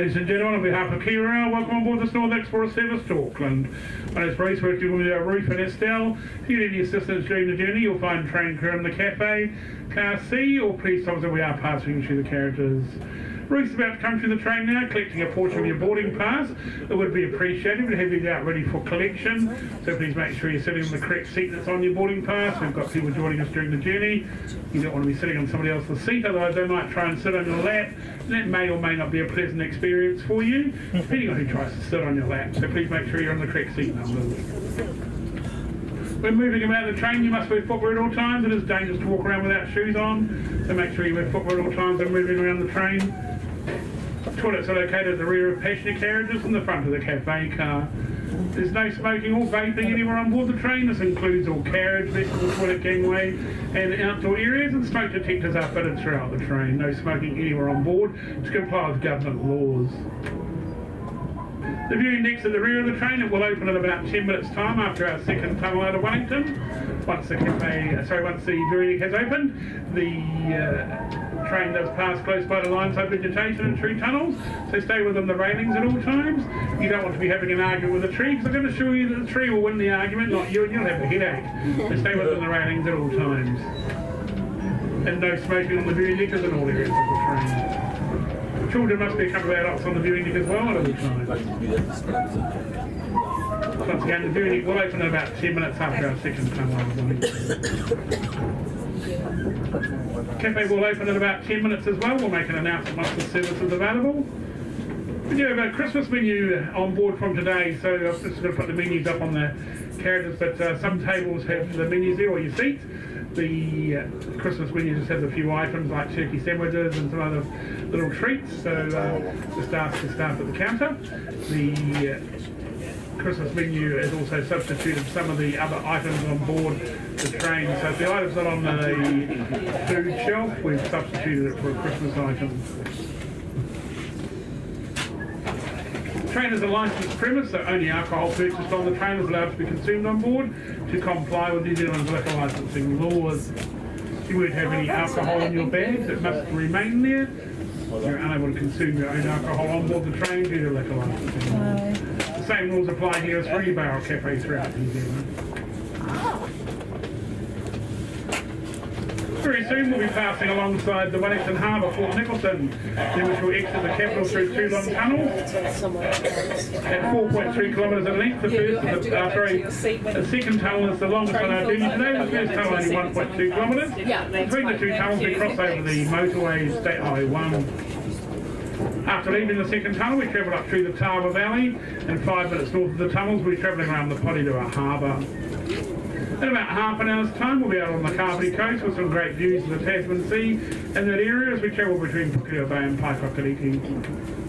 ladies and gentlemen. On behalf of KiwiRail, welcome on board this North Explorer service to Auckland. My name is Bruce, working with our uh, Ruth and Estelle. If you need any assistance during the journey, you'll find train crew in the cafe, car C, or please tell us we are passing through the carriages. Ruth's about to come through the train now, collecting a portion of your boarding pass. It would be appreciated to have you out ready for collection. So please make sure you're sitting on the correct seat that's on your boarding pass. We've got people joining us during the journey. You don't want to be sitting on somebody else's seat, otherwise they might try and sit on your lap. That may or may not be a pleasant experience for you, depending on who tries to sit on your lap. So please make sure you're on the correct seat numbers. When moving about the train, you must wear footwear at all times. It is dangerous to walk around without shoes on, so make sure you wear footwear at all times when moving around the train. Toilets are located at the rear of passenger carriages and the front of the cafe car. There's no smoking or vaping anywhere on board the train. This includes all carriage, vestibule, toilet, gangway, and outdoor areas, and smoke detectors are fitted throughout the train. No smoking anywhere on board to comply with government laws. The viewing decks at the rear of the train, it will open in about 10 minutes time after our second tunnel out of Wellington. Once the cafe, uh, sorry, once the viewing deck has opened, the uh, train does pass close by the lineside vegetation and tree tunnels, so stay within the railings at all times. You don't want to be having an argument with a tree, because I'm going to assure you that the tree will win the argument, not you, and you'll have a headache. So stay within the railings at all times. And no smoking on the viewing deck is in all areas of the train. Children must be a couple of adults on the viewing deck as well at all times. Once again, the viewing will open in about 10 minutes after our second Wellington. Cafe will open in about 10 minutes as well. We'll make an announcement once the service is available. We do have a Christmas menu on board from today, so I'm just going to put the menus up on the carriages, but uh, some tables have the menus there or your seats. The uh, Christmas menu just has a few items like turkey sandwiches and some other little treats, so uh, just ask the staff at the counter. The uh, Christmas menu has also substituted some of the other items on board the train. So if the item's not on the food shelf, we've substituted it for a Christmas item. Train is a licensed premise, so only alcohol purchased on the train is allowed to be consumed on board to comply with New Zealand's liquor licensing laws. You won't have any alcohol in your bags, it must remain there. You're unable to consume your own alcohol on board the train due to liquor licensing laws. Same rules apply here as three barrel cafes throughout New Zealand. Very soon we'll be passing alongside the Wellington Harbour, Port Nicholson, then which will exit the capital through Toulon Tunnel. At 4.3 kilometres in length, the first, is the, uh, sorry, the second tunnel is the longest on our journey today. The first tunnel only 1.2 kilometres. Between the two tunnels, we cross over the motorway State Highway 1. After leaving the second tunnel, we travel up through the Tawa Valley, and five minutes north of the tunnels, we're travelling around the Porirua Harbour. In about half an hour's time, we'll be out on the Kapiti coast with some great views of the Tasman Sea and that area as we travel between Pukerua Bay and Paekakariki.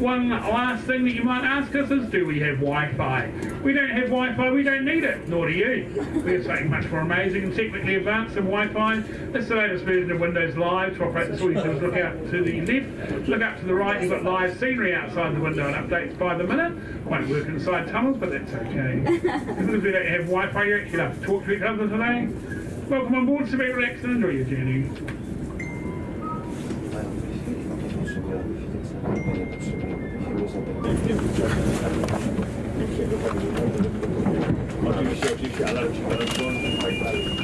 One last thing that you might ask us is, do we have Wi-Fi? We don't have Wi-Fi, we don't need it, nor do you. We have something much more amazing and technically advanced than Wi-Fi. It's the latest version of Windows Live. To operate this, all you do is look out to the left, look up to the right, you've got live scenery outside the window and updates by the minute. Won't work inside tunnels, but that's okay. because if we don't have Wi-Fi, you actually have to talk to each other today. Welcome on board, so be relaxed and enjoy your journey. miałoby fizyce, Oczywiście, oczywiście, alarm się teraz włączy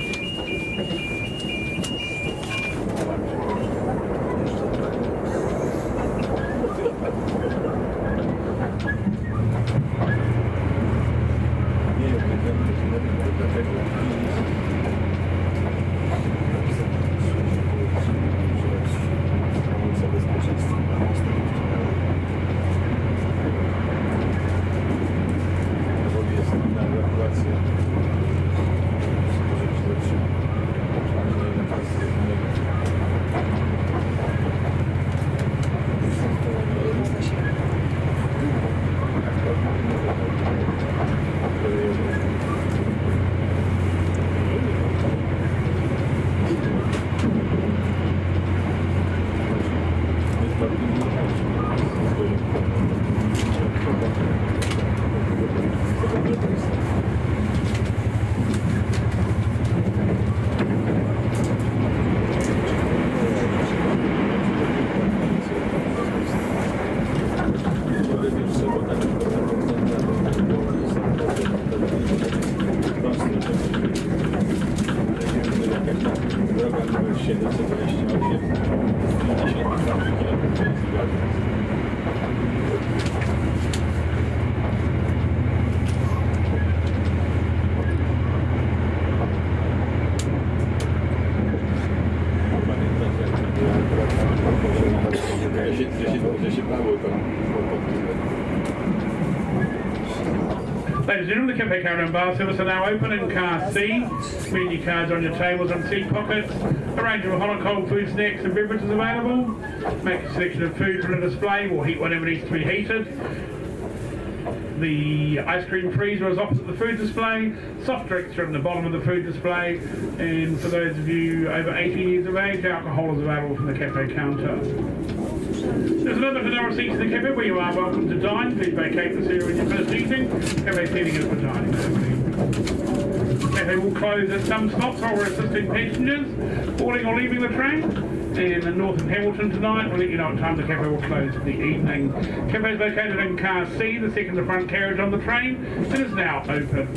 The Cafe Caravan Bar service are now open in car C. Menu cards on your tables and seat pockets. A range of hot and cold food, snacks and beverages available. Make a selection of food from the display. We'll heat whatever needs to be heated. The ice cream freezer is opposite the food display. Soft drinks are at the bottom of the food display. And for those of you over 18 years of age, alcohol is available from the cafe counter. There's another vanilla seat in the cafe where you are welcome to dine. Please vacate this area when you're finished eating. Cafe seating is for dining. Cafe will close at some stops while we're assisting passengers boarding or leaving the train. And in North and Hamilton tonight, we'll let you know what time the cafe will close for the evening. Cafe is located in car C, the second to front carriage on the train, and is now open.